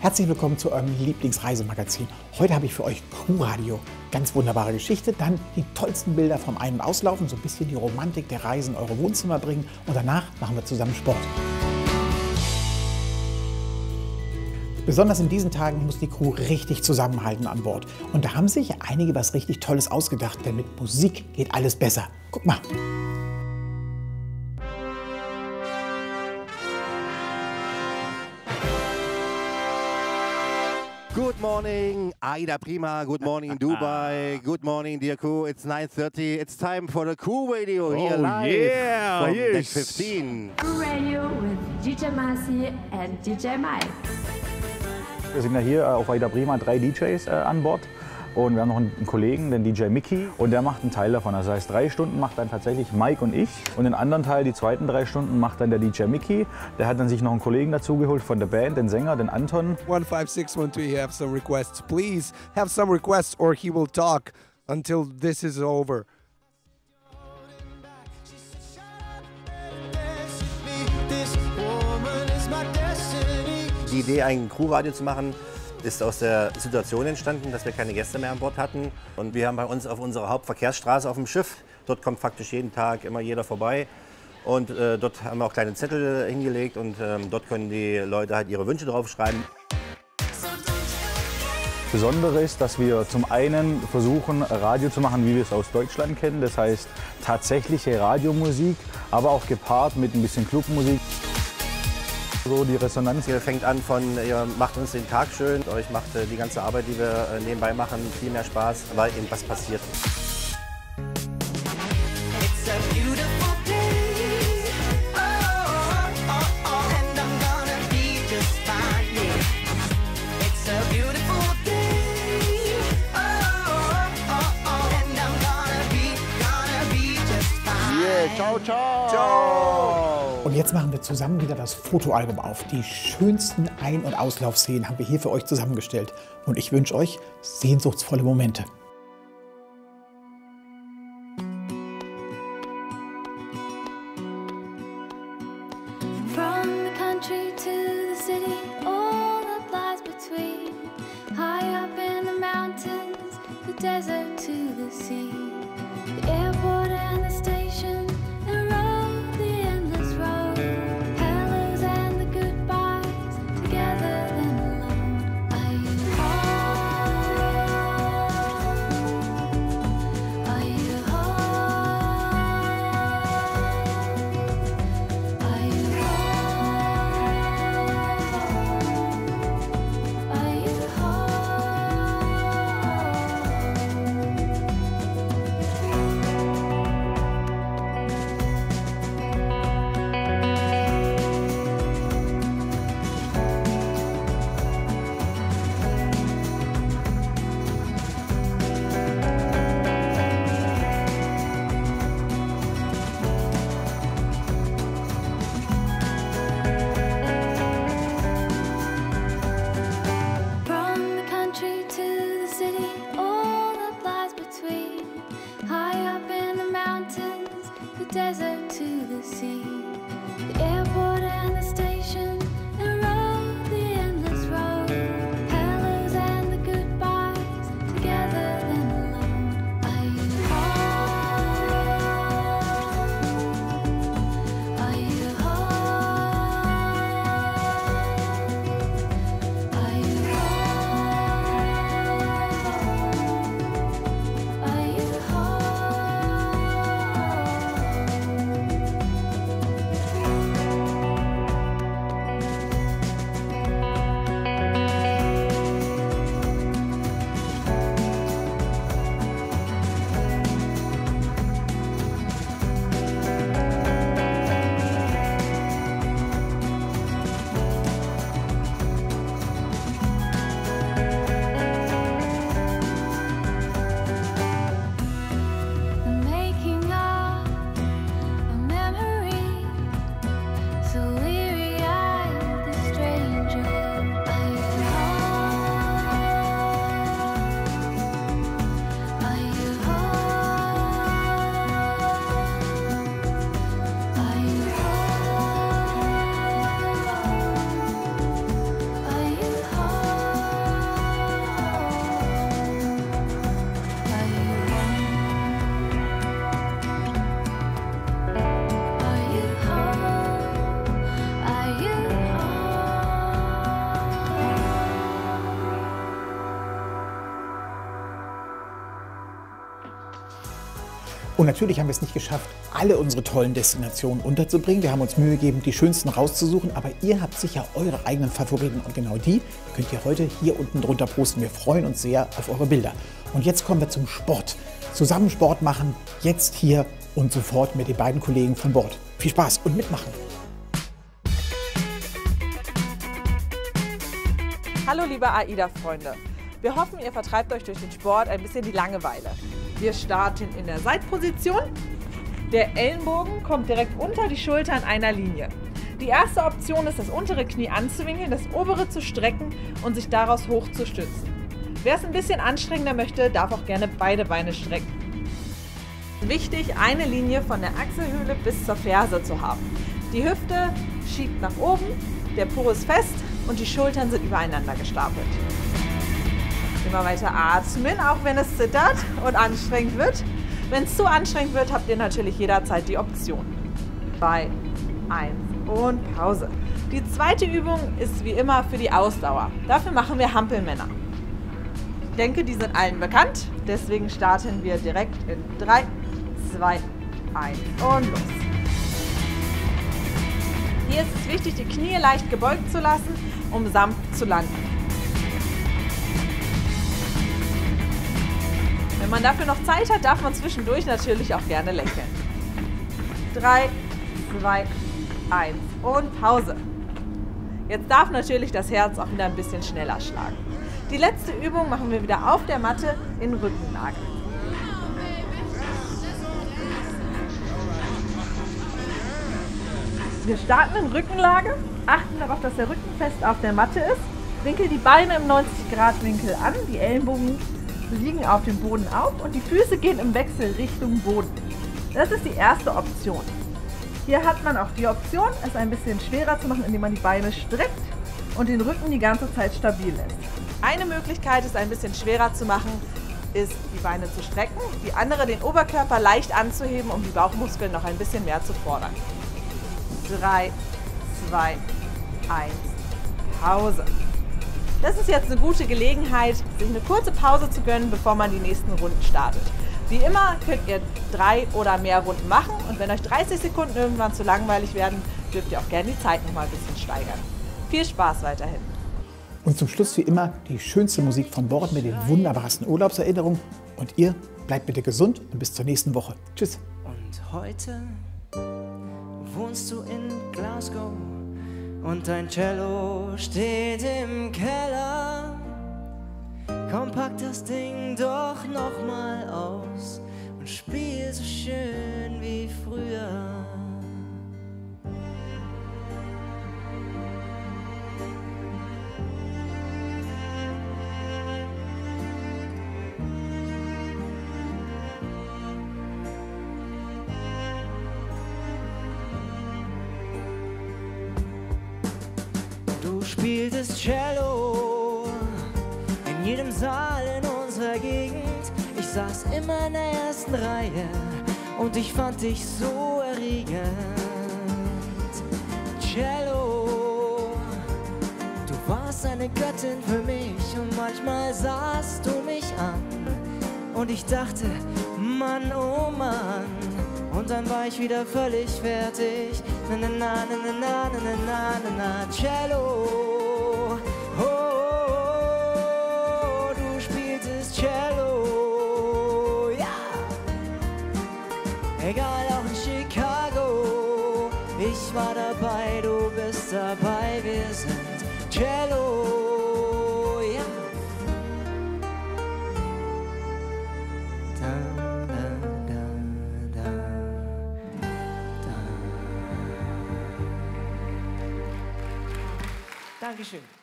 Herzlich willkommen zu eurem Lieblingsreisemagazin. Heute habe ich für euch Crew-Radio. Ganz wunderbare Geschichte. Dann die tollsten Bilder vom Ein- und Auslaufen, so ein bisschen die Romantik der Reise in eure Wohnzimmer bringen. Und danach machen wir zusammen Sport. Besonders in diesen Tagen muss die Crew richtig zusammenhalten an Bord. Und da haben sich einige was richtig Tolles ausgedacht, denn mit Musik geht alles besser. Guck mal. Morning, Aida Prima. Good morning, Dubai. Good morning, dear crew. It's 9.30. It's time for the crew radio here Oh, live yeah, from yes. deck 15. Crew Radio with DJ Marcy and DJ Mike. Wir sind ja hier äh, auf Aida Prima drei DJs äh, an Bord. Und wir haben noch einen Kollegen, den DJ Mickey, und der macht einen Teil davon. Also Das heißt, drei Stunden macht dann tatsächlich Mike und ich. Und den anderen Teil, die zweiten drei Stunden, macht dann der DJ Mickey. Der hat dann sich noch einen Kollegen dazugeholt von der Band, den Sänger, den Anton. 15612, you have some requests. Please have some requests or he will talk until this is over. Die Idee, ein Crewradio zu machen, ist aus der Situation entstanden, dass wir keine Gäste mehr an Bord hatten. Und wir haben bei uns auf unserer Hauptverkehrsstraße auf dem Schiff, dort kommt faktisch jeden Tag immer jeder vorbei. Und äh, dort haben wir auch kleine Zettel hingelegt und ähm, dort können die Leute halt ihre Wünsche draufschreiben. Besondere ist, dass wir zum einen versuchen, Radio zu machen, wie wir es aus Deutschland kennen. Das heißt, tatsächliche Radiomusik, aber auch gepaart mit ein bisschen Clubmusik. So die Resonanz Ihr fängt an von, ihr macht uns den Tag schön, euch macht äh, die ganze Arbeit, die wir äh, nebenbei machen, viel mehr Spaß, weil eben was passiert. Just fine. ciao, ciao! Und jetzt machen wir zusammen wieder das Fotoalbum auf. Die schönsten Ein- und Auslaufszenen haben wir hier für euch zusammengestellt. Und ich wünsche euch sehnsuchtsvolle Momente. to the sea, the airport and the station. Und natürlich haben wir es nicht geschafft, alle unsere tollen Destinationen unterzubringen. Wir haben uns Mühe gegeben, die schönsten rauszusuchen, aber ihr habt sicher eure eigenen Favoriten und genau die könnt ihr heute hier unten drunter posten. Wir freuen uns sehr auf eure Bilder. Und jetzt kommen wir zum Sport. Zusammen Sport machen, jetzt hier und sofort mit den beiden Kollegen von Bord. Viel Spaß und mitmachen! Hallo liebe AIDA-Freunde. Wir hoffen, ihr vertreibt euch durch den Sport ein bisschen die Langeweile. Wir starten in der Seitposition. Der Ellenbogen kommt direkt unter die Schulter in einer Linie. Die erste Option ist, das untere Knie anzuwinkeln, das obere zu strecken und sich daraus hoch zu stützen. Wer es ein bisschen anstrengender möchte, darf auch gerne beide Beine strecken. Wichtig, eine Linie von der Achselhöhle bis zur Ferse zu haben. Die Hüfte schiebt nach oben, der Po ist fest und die Schultern sind übereinander gestapelt. Immer weiter atmen, auch wenn es zittert und anstrengend wird. Wenn es zu anstrengend wird, habt ihr natürlich jederzeit die Option. 2, 1 und Pause. Die zweite Übung ist wie immer für die Ausdauer. Dafür machen wir Hampelmänner. Ich denke, die sind allen bekannt. Deswegen starten wir direkt in 3, 2, 1 und los. Hier ist es wichtig, die Knie leicht gebeugt zu lassen, um sanft zu landen. Wenn man dafür noch Zeit hat, darf man zwischendurch natürlich auch gerne lächeln. 3, 2, 1 und Pause. Jetzt darf natürlich das Herz auch wieder ein bisschen schneller schlagen. Die letzte Übung machen wir wieder auf der Matte in Rückenlage. Wir starten in Rückenlage, achten darauf, dass der Rücken fest auf der Matte ist. Winkel die Beine im 90-Grad-Winkel an, die Ellenbogen liegen auf dem Boden auf und die Füße gehen im Wechsel Richtung Boden. Das ist die erste Option. Hier hat man auch die Option, es ein bisschen schwerer zu machen, indem man die Beine streckt und den Rücken die ganze Zeit stabil lässt. Eine Möglichkeit, es ein bisschen schwerer zu machen, ist die Beine zu strecken, die andere den Oberkörper leicht anzuheben, um die Bauchmuskeln noch ein bisschen mehr zu fordern. 3, 2, 1, Pause. Das ist jetzt eine gute Gelegenheit, sich eine kurze Pause zu gönnen, bevor man die nächsten Runden startet. Wie immer könnt ihr drei oder mehr Runden machen und wenn euch 30 Sekunden irgendwann zu langweilig werden, dürft ihr auch gerne die Zeit noch mal ein bisschen steigern. Viel Spaß weiterhin. Und zum Schluss wie immer die schönste Musik von Bord mit den wunderbarsten Urlaubserinnerungen. Und ihr bleibt bitte gesund und bis zur nächsten Woche. Tschüss. Und heute wohnst du in Glasgow und dein Cello steht im Keller. Komm, pack das Ding doch noch mal aus und spiel so schön wie früher. Du spieltest Cello in jedem Saal in unserer Gegend. Ich saß immer in der ersten Reihe und ich fand dich so erregend. Cello, du warst eine Göttin für mich und manchmal sahst du mich an und ich dachte, Mann, oh Mann. Und dann war ich wieder völlig fertig. Na na na na na na na na na Cello. Oh, oh, oh, du spieltest Cello. Ja. Egal auch in Chicago. Ich war dabei, du bist dabei. Wir sind Cello. Dankeschön.